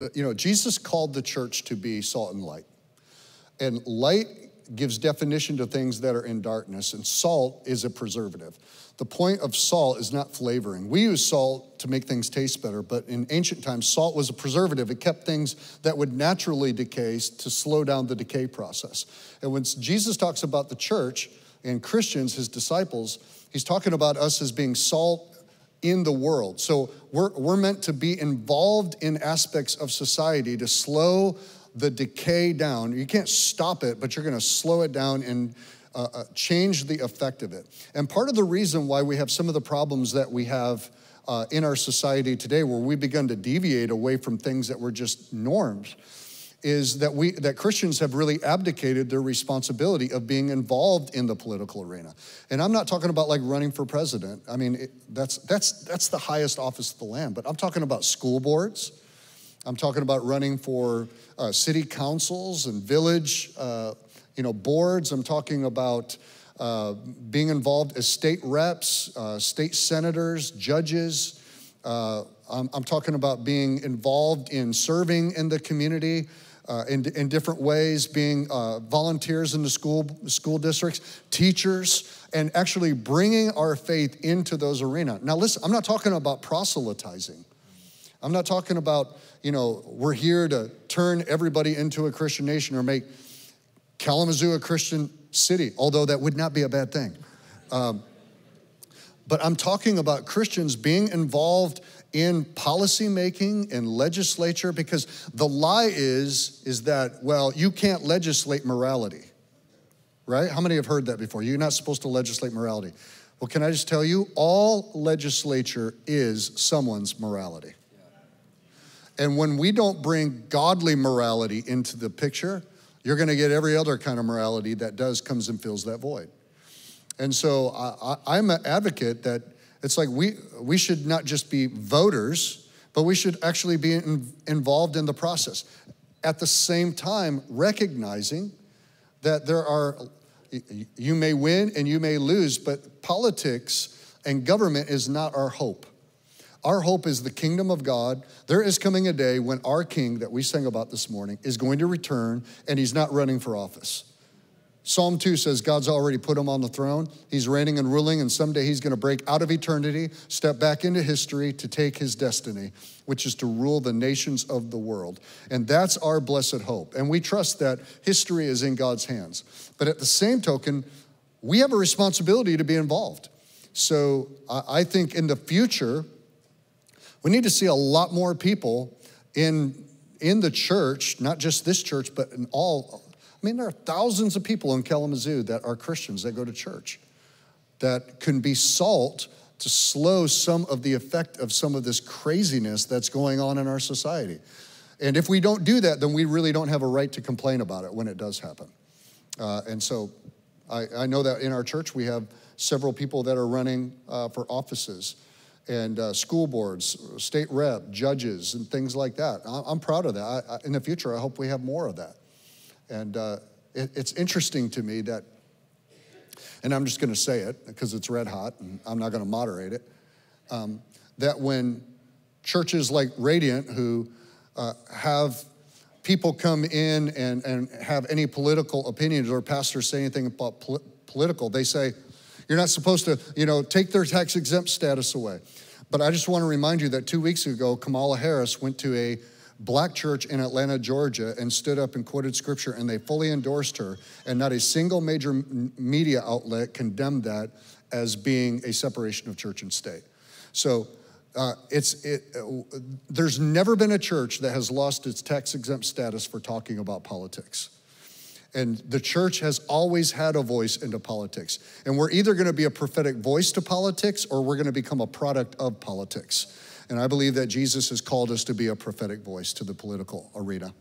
Uh, you know, Jesus called the church to be salt and light. And light gives definition to things that are in darkness, and salt is a preservative. The point of salt is not flavoring. We use salt to make things taste better, but in ancient times, salt was a preservative. It kept things that would naturally decay to slow down the decay process. And when Jesus talks about the church and Christians, his disciples, he's talking about us as being salt in the world. So we're, we're meant to be involved in aspects of society to slow the decay down. You can't stop it, but you're going to slow it down and uh, uh, change the effect of it. And part of the reason why we have some of the problems that we have uh, in our society today, where we've begun to deviate away from things that were just norms, is that we that Christians have really abdicated their responsibility of being involved in the political arena. And I'm not talking about like running for president. I mean, it, that's that's that's the highest office of the land. But I'm talking about school boards. I'm talking about running for uh, city councils and village, uh, you know, boards. I'm talking about uh, being involved as state reps, uh, state senators, judges. Uh, I'm, I'm talking about being involved in serving in the community uh, in, in different ways, being uh, volunteers in the school, school districts, teachers, and actually bringing our faith into those arenas. Now, listen, I'm not talking about proselytizing. I'm not talking about, you know, we're here to turn everybody into a Christian nation or make Kalamazoo a Christian city, although that would not be a bad thing. Um, but I'm talking about Christians being involved in policymaking and legislature because the lie is is that well you can't legislate morality right? How many have heard that before? You're not supposed to legislate morality. Well can i just tell you all legislature is someone's morality. And when we don't bring godly morality into the picture you're going to get every other kind of morality that does comes and fills that void. And so I, i'm an advocate that it's like we, we should not just be voters, but we should actually be in, involved in the process. At the same time, recognizing that there are, you may win and you may lose, but politics and government is not our hope. Our hope is the kingdom of God. There is coming a day when our king that we sang about this morning is going to return and he's not running for office. Psalm 2 says God's already put him on the throne. He's reigning and ruling, and someday he's going to break out of eternity, step back into history to take his destiny, which is to rule the nations of the world. And that's our blessed hope. And we trust that history is in God's hands. But at the same token, we have a responsibility to be involved. So I think in the future, we need to see a lot more people in, in the church, not just this church, but in all I mean, there are thousands of people in Kalamazoo that are Christians that go to church that can be salt to slow some of the effect of some of this craziness that's going on in our society. And if we don't do that, then we really don't have a right to complain about it when it does happen. Uh, and so I, I, know that in our church we have several people that are running uh, for offices and uh, school boards, state rep, judges, and things like that. I'm proud of that. I, I, in the future, I hope we have more of that. And uh, it, it's interesting to me that, and I'm just going to say it because it's red hot and I'm not going to moderate it, um, that when churches like Radiant, who uh, have people come in and, and have any political opinions or pastors say anything about pol- political, they say, you're not supposed to, you know, take their tax exempt status away. But I just want to remind you that two weeks ago, Kamala Harris went to a black church in Atlanta, Georgia, and stood up and quoted scripture, and they fully endorsed her. And not a single major media outlet condemned that as being a separation of church and state. So uh, it's it, uh, there's never been a church that has lost its tax exempt status for talking about politics. And the church has always had a voice into politics. And we're either going to be a prophetic voice to politics or we're going to become a product of politics. And I believe that Jesus has called us to be a prophetic voice to the political arena.